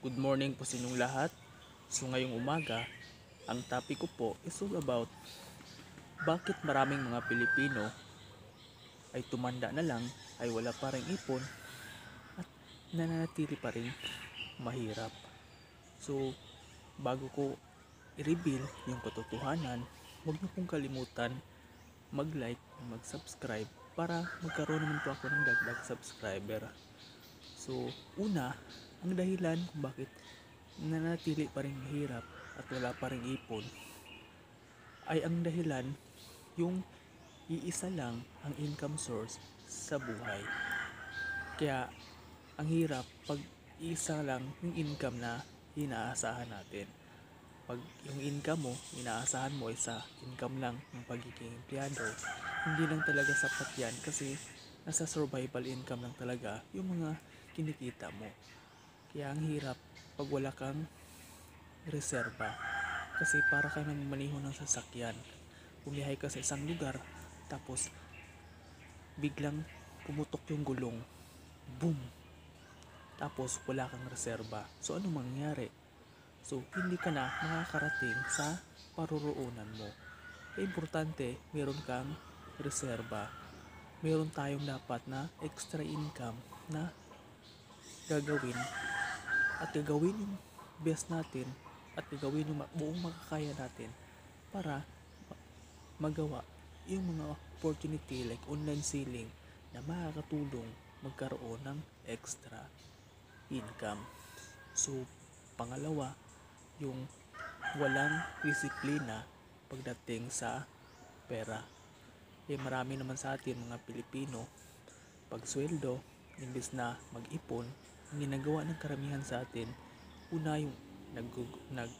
Good morning po sa inyong lahat. So ngayong umaga, ang topic ko po is all about bakit maraming mga Pilipino ay tumanda na lang ay wala pa rin ipon at nananatili pa rin mahirap. So bago ko i-reveal yung katotohanan, huwag niyo pong kalimutan mag-like, mag-subscribe para magkaroon naman po ako ng dagdag subscriber. So, una, ang dahilan kung bakit nanatili pa rin mahirap at wala pa rin ipon ay ang dahilan yung iisa lang ang income source sa buhay. Kaya ang hirap pag isa lang yung income na inaasahan natin. Pag yung income mo, inaasahan mo ay sa income lang ng pagiging empleyado, hindi lang talaga sapat yan kasi nasa survival income lang talaga yung mga kinikita mo. Kaya ang hirap pag wala kang reserba. Kasi para kang namamaniho ng sasakyan. Bumiyahe ka sa isang lugar, tapos biglang pumutok yung gulong. Boom! Tapos wala kang reserba. So ano mangyayari? So hindi ka na makakarating sa paruroonan mo. Kaya importante, meron kang reserba. Meron tayong dapat na extra income na gagawin at gagawin yung best natin at gagawin yung buong makakaya natin para ma- magawa yung mga opportunity like online selling na makakatulong magkaroon ng extra income. So, pangalawa, yung walang disiplina pagdating sa pera. Eh marami naman sa atin mga Pilipino, pag sweldo, imbes na mag-ipon, ang ginagawa ng karamihan sa atin, una yung nag, nag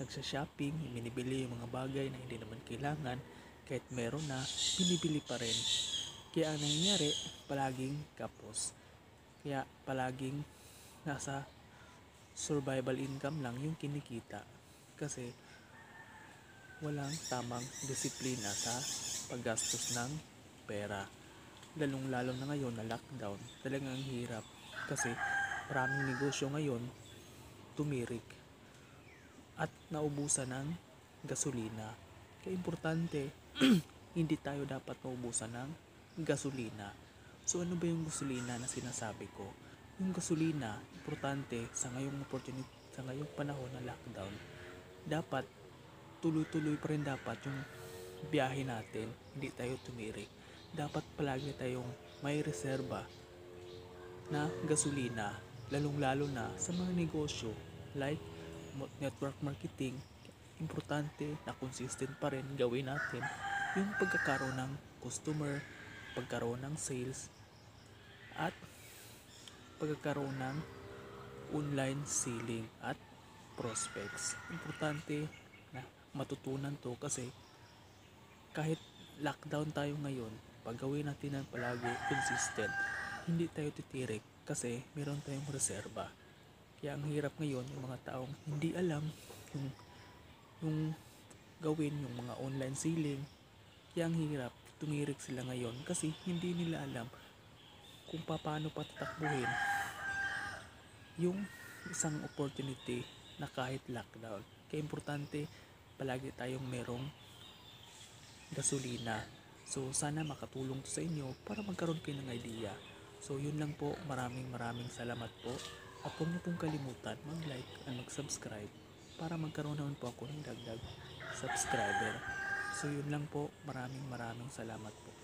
nagsha-shopping, binibili yung mga bagay na hindi naman kailangan, kahit meron na, binibili pa rin. Kaya ang nangyayari, palaging kapos. Kaya palaging nasa survival income lang yung kinikita. Kasi walang tamang disiplina sa paggastos ng pera. Lalong lalo na ngayon na lockdown, talagang ang hirap. Kasi maraming negosyo ngayon tumirik at naubusan ng gasolina. Kaya importante, hindi tayo dapat maubusan ng gasolina. So ano ba yung gasolina na sinasabi ko? Yung gasolina, importante sa ngayong opportunity, sa ngayong panahon na lockdown, dapat tuloy-tuloy pa rin dapat yung biyahe natin, hindi tayo tumirik. Dapat palagi tayong may reserba na gasolina, lalong-lalo na sa mga negosyo like network marketing, importante na consistent pa rin gawin natin yung pagkakaroon ng customer, pagkaroon ng sales, at pagkakaroon ng online selling at prospects. Importante na matutunan to kasi kahit lockdown tayo ngayon, pag gawin natin ng palagi consistent, hindi tayo titirik kasi meron tayong reserba. Kaya ang hirap ngayon yung mga taong hindi alam yung yung gawin yung mga online selling. Kaya ang hirap tumirik sila ngayon kasi hindi nila alam kung paano patatakbuhin yung isang opportunity na kahit lockdown. Kaya importante palagi tayong merong gasolina. So sana makatulong to sa inyo para magkaroon kayo ng idea. So yun lang po, maraming maraming salamat po. At huwag niyo pong kalimutan mag-like and mag-subscribe para magkaroon naman po ako ng dagdag subscriber. So yun lang po, maraming maraming salamat po.